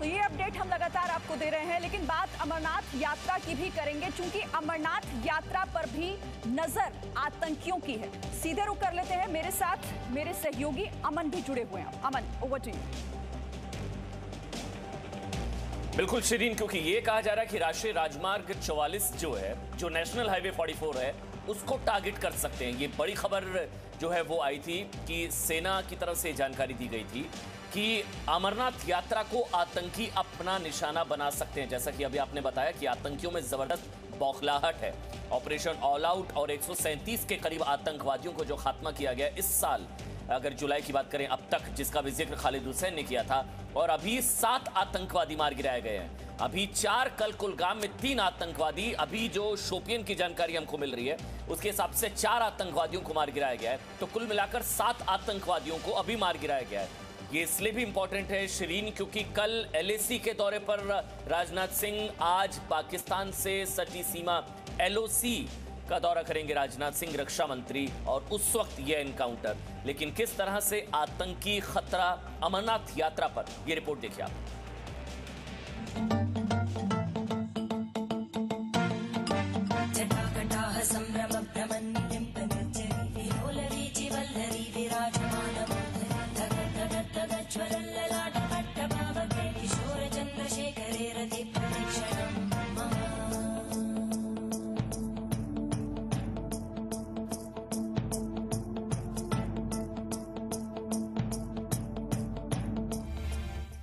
तो ये अपडेट हम लगातार आपको दे रहे हैं, लेकिन बात अमरनाथ यात्रा की भी करेंगे क्योंकि अमरनाथ यात्रा पर भी नज़र आतंकियों की है। सीधे रुक कर लेते हैं, मेरे साथ मेरे सहयोगी अमन भी जुड़े हुए हैं। अमन ओवर टू यू बिल्कुल शरीन, क्योंकि ये कहा जा रहा है कि राष्ट्रीय राजमार्ग 44 जो है, जो नेशनल हाईवे 44 है, उसको टारगेट कर सकते हैं। ये बड़ी खबर जो है, वो आई थी कि सेना की तरफ़ से जानकारी दी गई थी। कि अमरनाथ यात्रा को आतंकी अपना निशाना बना सकते हैं। जैसा कि अभी आपने बताया कि आतंकियों में ज़बरदस्त बौखलाहट है। ऑपरेशन ऑल आउट और 137 के करीब आतंकवादियों को जो खात्मा किया गया इस साल, अगर जुलाई की बात करें अब तक, जिसका भी ज़िक्र खालिद हुसैन ने किया था, और अभी सात आतंकवादी मार गिराए गए हैं। अभी चार कल कुलगाम में तीन आतंकवादी, अभी जो शोपियन की जानकारी हमको मिल रही है, उसके हिसाब से चार आतंकवादियों को मार गिराया गया है। तो कुल मिलाकर सात आतंकवादियों को अभी मार गिराया गया है। ये इसलिए भी इंपॉर्टेंट है शरीन, क्योंकि कल एलएसी के दौरे पर राजनाथ सिंह आज पाकिस्तान से सटी सीमा एलओसी का दौरा करेंगे राजनाथ सिंह, रक्षा मंत्री, और उस वक्त यह एनकाउंटर लेकिन किस तरह से आतंकी खतरा, अमरनाथ यात्रा पर यह रिपोर्ट देखिए आप।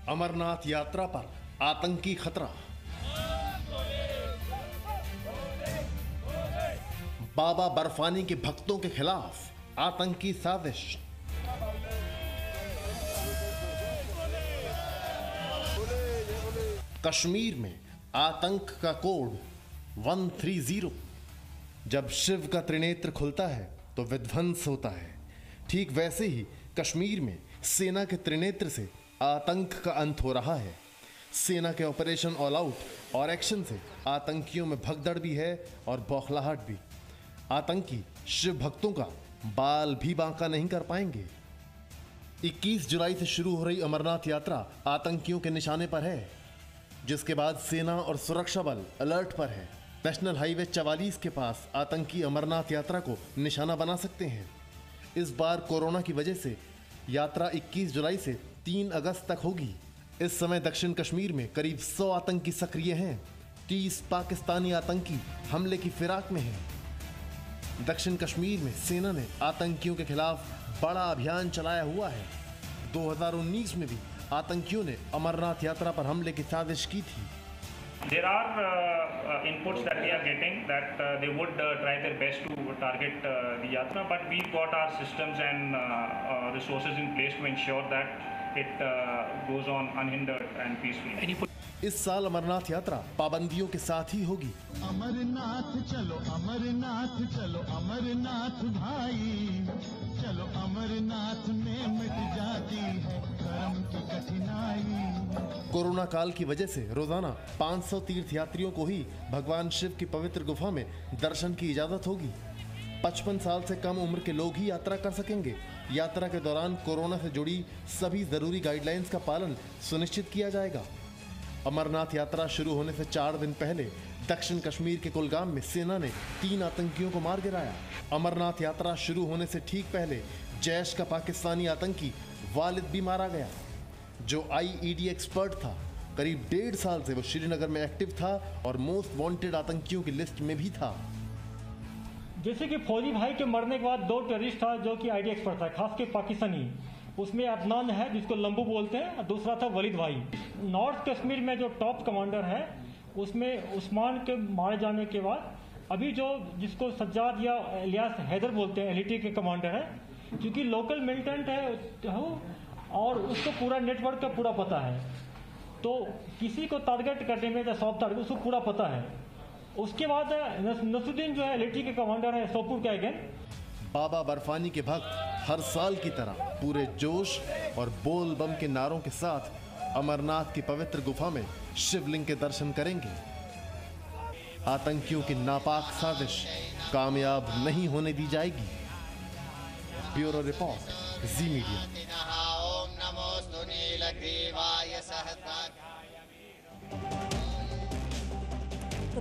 अमरनाथ यात्रा पर आतंकी खतरा। बाबा बर्फानी के भक्तों के खिलाफ आतंकी साजिश। कश्मीर में आतंक का कोड 130 जब शिव का त्रिनेत्र खुलता है तो विध्वंस होता है। ठीक वैसे ही कश्मीर में सेना के त्रिनेत्र से आतंक का अंत हो रहा है। सेना के ऑपरेशन ऑल आउट और एक्शन से आतंकियों में भगदड़ भी है और बौखलाहट भी। आतंकी शिव भक्तों का बाल भी बांका नहीं कर पाएँगे। 21 जुलाई से शुरू हो रही अमरनाथ यात्रा आतंकियों के निशाने पर है, जिसके बाद सेना और सुरक्षा बल अलर्ट पर है। नेशनल हाईवे 44 के पास आतंकी अमरनाथ यात्रा को निशाना बना सकते हैं। इस बार कोरोना की वजह से यात्रा 21 जुलाई से 3 अगस्त तक होगी। इस समय दक्षिण कश्मीर में करीब 100 आतंकी सक्रिय हैं। 30 पाकिस्तानी आतंकी हमले की फिराक में हैं। दक्षिण कश्मीर में सेना ने आतंकियों के खिलाफ बड़ा अभियान चलाया हुआ है। 2019 में भी आतंकियों ने अमरनाथ यात्रा पर हमले की साजिश की थी। Inputs that we are getting that uh, they would uh, try their best to target uh, the yatra, but we've got our systems and uh, uh, resources in place to ensure that it uh, goes on unhindered and peacefully. इस साल अमरनाथ यात्रा पाबंदियों के साथ ही होगी अमरनाथ चलो अमरनाथ चलो अमरनाथ भाई चलो अमरनाथ में मिट जाती कोरोना काल की वजह से रोज़ाना 500 तीर्थ यात्रियों को ही भगवान शिव की पवित्र गुफा में दर्शन की इजाज़त होगी। 55 साल से कम उम्र के लोग ही यात्रा कर सकेंगे। यात्रा के दौरान कोरोना से जुड़ी सभी ज़रूरी गाइडलाइंस का पालन सुनिश्चित किया जाएगा। अमरनाथ यात्रा शुरू होने से चार दिन पहले दक्षिण कश्मीर के कुलगाम में सेना ने तीन आतंकियों को मार गिराया। अमरनाथ यात्रा शुरू होने से ठीक पहले जैश का पाकिस्तानी आतंकी वालिद भी मारा गया। जो आईईडी एक्सपर्ट था, करीब डेढ़ साल से वो श्रीनगर में एक्टिव था और मोस्ट वांटेड आतंकियों की लिस्ट में भी था। जैसे कि फौजी भाई के मरने के बाद दो टेररिस्ट था जो कि आईडी एक्सपर्ट था खास पाकिस्तानी। उसमें अदनान है, जिसको लंबू बोलते हैं दूसरा था वलीद भाई। नॉर्थ कश्मीर में जो टॉप कमांडर है, उसमें उस्मान के मारे जाने के बाद, अभी जो जिसको सज्जाद या इलियास हैदर बोलते हैं, एलिटी के कमांडर है, क्योंकि लोकल मिलिटेंट है हो और उसको पूरा नेटवर्क का पूरा पता है। तो किसी को टारगेट करने में सॉफ्ट टारगेट उसको पूरा पता है। उसके बाद, नस- नसरुद्दीन जो है एलिटी के कमांडर है सोपुर के अगेन बाबा बर्फानी के भक्त हर साल की तरह पूरे जोश और बोल बम के नारों के साथ अमरनाथ की पवित्र गुफा में शिवलिंग के दर्शन करेंगे। आतंकियों की नापाक साजिश कामयाब नहीं होने दी जाएगी। ब्यूरो रिपोर्ट जी मीडिया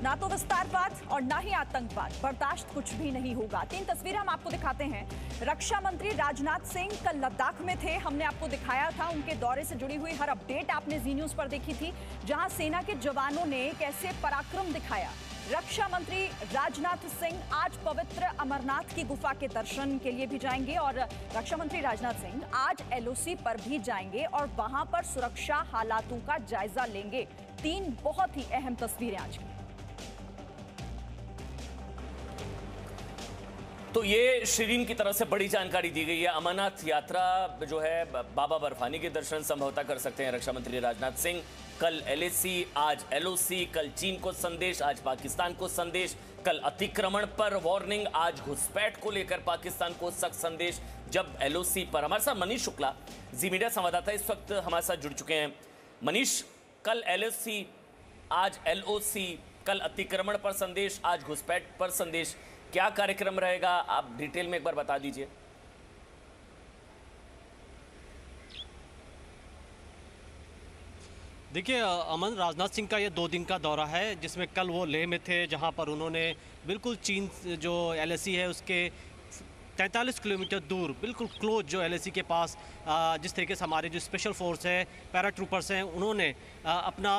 ना तो विस्तारवाद और ना ही आतंकवाद। बर्दाश्त कुछ भी नहीं होगा। तीन तस्वीरें हम आपको दिखाते हैं। रक्षा मंत्री राजनाथ सिंह कल लद्दाख में थे। हमने आपको दिखाया था उनके दौरे से जुड़ी हुई हर अपडेट आपने जी न्यूज़ पर देखी थी, जहाँ सेना के जवानों ने कैसे पराक्रम दिखाया। रक्षा मंत्री राजनाथ सिंह आज पवित्र अमरनाथ की गुफा के दर्शन के लिए भी जाएँगे और रक्षा मंत्री राजनाथ सिंह आज एलओसी पर भी जाएँगे और वहाँ पर सुरक्षा हालातों का जायजा लेंगे। तीन बहुत ही अहम तस्वीरें आज की। तो ये शिरीन की तरफ़ से बड़ी जानकारी दी गई है। अमरनाथ यात्रा जो है, बाबा बर्फानी के दर्शन संभवता कर सकते हैं। रक्षा मंत्री राजनाथ सिंह, कल एलएसी आज एलओसी कल चीन को संदेश, आज पाकिस्तान को संदेश, कल अतिक्रमण पर वार्निंग, आज घुसपैठ को लेकर पाकिस्तान को सख्त संदेश। जब एलओसी पर, हमारे साथ मनीष शुक्ला, जी मीडिया संवाददाता, इस वक्त हमारे साथ जुड़ चुके हैं। मनीष, कल एलओसी आज एलओसी कल अतिक्रमण पर संदेश, आज घुसपैठ पर संदेश। क्या कार्यक्रम रहेगा, आप डिटेल में एक बार बता दीजिए। देखिए अमन, राजनाथ सिंह का ये दो दिन का दौरा है, जिसमें कल वो लेह में थे, जहाँ पर उन्होंने बिल्कुल चीन जो एलएसी है, उसके 43 किलोमीटर दूर, बिल्कुल क्लोज जो एलएसी के पास जिस तरीके से हमारे जो स्पेशल फोर्स है पैरा ट्रूपर्स हैं, उन्होंने अपना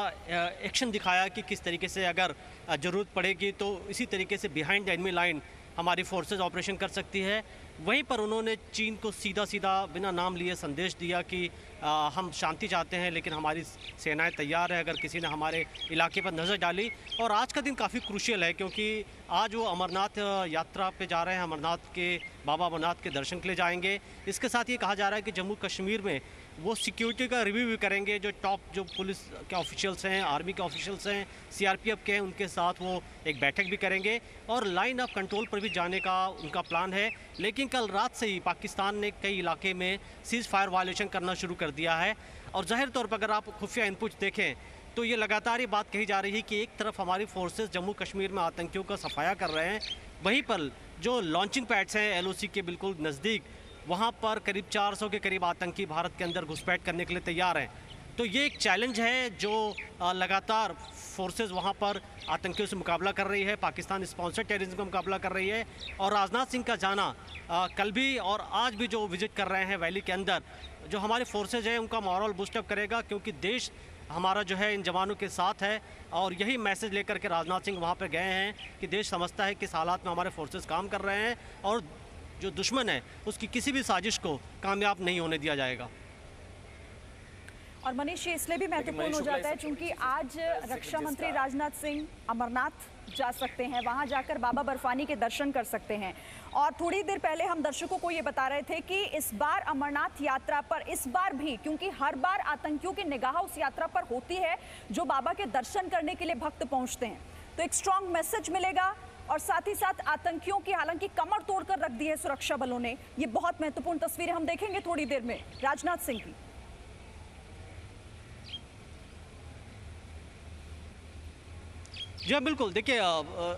एक्शन दिखाया कि किस तरीके से अगर ज़रूरत पड़ेगी तो इसी तरीके से बिहाइंड द एनमी लाइन हमारी फोर्सेज ऑपरेशन कर सकती है। वहीं पर उन्होंने चीन को सीधा सीधा बिना नाम लिए संदेश दिया कि आ, हम शांति चाहते हैं लेकिन हमारी सेनाएँ तैयार है अगर किसी ने हमारे इलाके पर नज़र डाली। और आज का दिन काफ़ी क्रूशियल है क्योंकि आज वो अमरनाथ यात्रा पे जा रहे हैं अमरनाथ के बाबा अमरनाथ के दर्शन के लिए जाएँगे। इसके साथ ये कहा जा रहा है कि जम्मू कश्मीर में वो सिक्योरिटी का रिव्यू भी करेंगे जो टॉप जो पुलिस के ऑफिशियल्स हैं आर्मी के ऑफिशियल्स हैं सीआरपीएफ के हैं उनके साथ वो एक बैठक भी करेंगे। और लाइन ऑफ़ कंट्रोल पर भी जाने का उनका प्लान है। लेकिन कल रात से ही पाकिस्तान ने कई इलाके में सीज फायर वायलेशन करना शुरू कर दिया है। और ज़ाहिर तौर पर अगर आप खुफिया इनपुट देखें तो ये लगातार ये बात कही जा रही है कि एक तरफ़ हमारी फोर्सेस जम्मू कश्मीर में आतंकियों का सफाया कर रहे हैं, वहीं पर जो लॉन्चिंग पैड्स हैं एलओसी के बिल्कुल नज़दीक, वहाँ पर करीब 400 के करीब आतंकी भारत के अंदर घुसपैठ करने के लिए तैयार हैं। तो ये एक चैलेंज है जो लगातार फोर्सेस वहाँ पर आतंकियों से मुकाबला कर रही है पाकिस्तान स्पॉन्सर टेररिज्म का मुकाबला कर रही है और राजनाथ सिंह का जाना आ, कल भी और आज भी जो विज़िट कर रहे हैं वैली के अंदर जो हमारे फोर्सेज हैं उनका मॉरल बूस्टअप करेगा क्योंकि देश हमारा जो है इन जवानों के साथ है और यही मैसेज लेकर के राजनाथ सिंह वहाँ पर गए हैं कि देश समझता है किस हालात में हमारे फोर्सेज काम कर रहे हैं और जो दुश्मन है उसकी किसी भी साजिश को कामयाब नहीं होने दिया जाएगा। और मनीष ये इसलिए भी महत्वपूर्ण हो जाता है क्योंकि आज रक्षा मंत्री राजनाथ सिंह अमरनाथ जा सकते हैं वहाँ जाकर बाबा बर्फानी के दर्शन कर सकते हैं। और थोड़ी देर पहले हम दर्शकों को ये बता रहे थे कि इस बार अमरनाथ यात्रा पर इस बार भी क्योंकि हर बार आतंकियों की निगाह उस यात्रा पर होती है जो बाबा के दर्शन करने के लिए भक्त पहुँचते हैं। तो एक स्ट्रांग मैसेज मिलेगा और साथ ही साथ आतंकियों की हालाँकि कमर तोड़कर रख दी है सुरक्षा बलों ने। ये बहुत महत्वपूर्ण तस्वीरें हम देखेंगे थोड़ी देर में। राजनाथ सिंह की। जी हाँ बिल्कुल। देखिए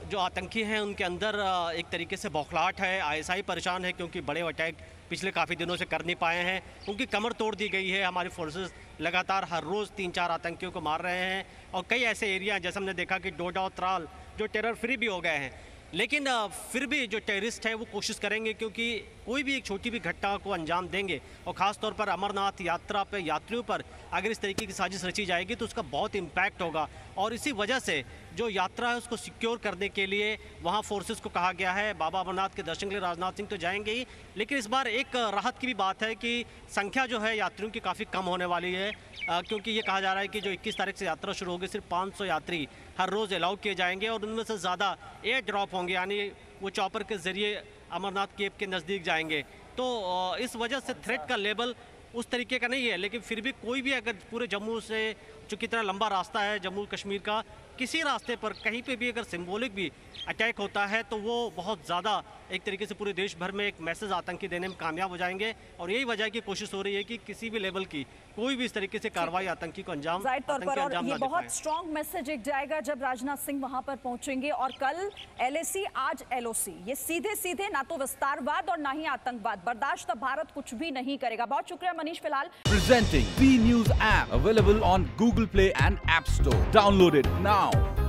जो आतंकी हैं, उनके अंदर एक तरीके से बौखलाहट है, आईएसआई परेशान है क्योंकि बड़े अटैक पिछले काफ़ी दिनों से कर नहीं पाए हैं। उनकी कमर तोड़ दी गई है। हमारी फोर्सेस लगातार हर रोज़ तीन चार आतंकियों को मार रहे हैं और कई ऐसे एरिया हैं, जैसे हमने देखा कि डोडा और त्राल, जो टेरर फ्री भी हो गए हैं। लेकिन फिर भी जो टेररिस्ट है, वो कोशिश करेंगे क्योंकि कोई भी एक छोटी भी घटना को अंजाम देंगे और खासतौर पर अमरनाथ यात्रा पे यात्रियों पर अगर इस तरीके की साजिश रची जाएगी तो उसका बहुत इम्पैक्ट होगा। और इसी वजह से जो यात्रा है उसको सिक्योर करने के लिए वहाँ फोर्सेस को कहा गया है। बाबा अमरनाथ के दर्शन के लिए राजनाथ सिंह तो जाएँगे ही। लेकिन इस बार एक राहत की भी बात है कि संख्या जो है यात्रियों की काफ़ी कम होने वाली है क्योंकि ये कहा जा रहा है कि जो 21 तारीख से यात्रा शुरू होगी, सिर्फ़ 500 यात्री हर रोज़ अलाउ किए जाएँगे और उनमें से ज़्यादा एयर ड्रॉप होंगे, यानी वो चॉपर के ज़रिए अमरनाथ केप के नज़दीक जाएँगे। तो इस वजह से थ्रेट का लेवल उस तरीके का नहीं है, लेकिन फिर भी कोई भी अगर पूरे जम्मू से चूँकि इतना लंबा रास्ता है जम्मू कश्मीर का, किसी रास्ते पर कहीं पे भी अगर सिंबॉलिक भी अटैक होता है तो वो बहुत ज़्यादा एक तरीके से पूरे देश भर में एक मैसेज आतंकी देने में कामयाब हो जाएँगे और यही वजह की कोशिश हो रही है कि किसी भी लेवल की कोई भी इस तरीके से कार्रवाई आतंकी को अंजाम तौर पर और ये बहुत स्ट्रॉन्ग मैसेज एक जाएगा जब राजनाथ सिंह वहाँ पर पहुँचेंगे और कल एलएसी आज एलओसी ये सीधे सीधे ना तो विस्तारवाद और ना ही आतंकवाद। बर्दाश्त भारत कुछ भी नहीं करेगा। बहुत शुक्रिया मनीष फ़िलहाल। Presenting B news app available on Google play and app store download it now